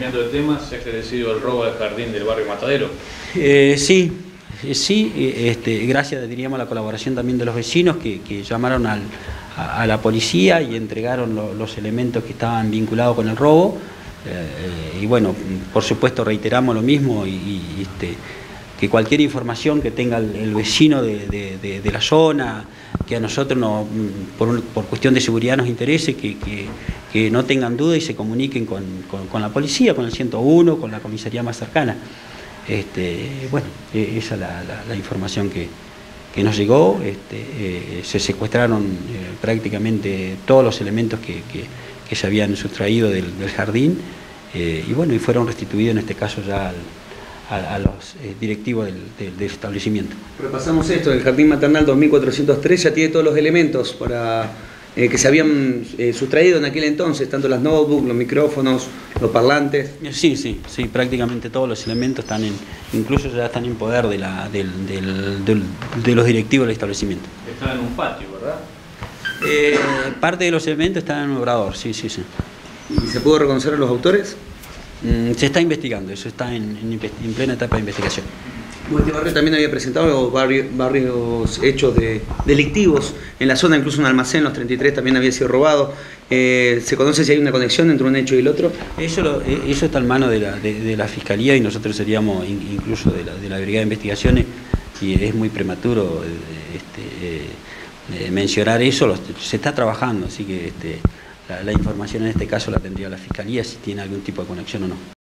Cambiando de tema, se ha ejercido el robo del jardín del barrio Matadero. Eh, sí, eh, sí, eh, este, gracias diríamos a la colaboración también de los vecinos que, llamaron a, la policía y entregaron los elementos que estaban vinculados con el robo. y bueno, por supuesto reiteramos lo mismo y, este, que cualquier información que tenga el, vecino de, la zona, que a nosotros no, por, cuestión de seguridad nos interese, que, no tengan duda y se comuniquen con, la policía, con el 101, con la comisaría más cercana. Este, bueno, e, esa es la, información que, nos llegó. Este, eh, se secuestraron eh, prácticamente todos los elementos que, se habían sustraído del, jardín eh, y bueno, y fueron restituidos en este caso ya a, los directivos del, establecimiento. Repasamos esto, el Jardín Maternal 2403 ya tiene todos los elementos para eh, que se habían eh, sustraído en aquel entonces, tanto las notebooks, los micrófonos, los parlantes. Sí, sí, sí, prácticamente todos los elementos están en, incluso ya están en poder de, la, de los directivos del establecimiento. Están en un patio, ¿verdad? Eh, parte de los elementos están en un obrador, sí, sí, sí. ¿Y se pudo reconocer a los autores? Mm, se está investigando, eso está en, en plena etapa de investigación. Este barrio también había presentado varios, hechos de, delictivos en la zona, incluso un almacén, los 33 también había sido robado. Eh, ¿Se conoce si hay una conexión entre un hecho y el otro? Eso, eh, eso está en manos de la, Fiscalía y nosotros seríamos incluso de la, Brigada de Investigaciones y es muy prematuro eh, este, mencionar eso, se está trabajando, así que este, la información en este caso la tendría la Fiscalía si tiene algún tipo de conexión o no.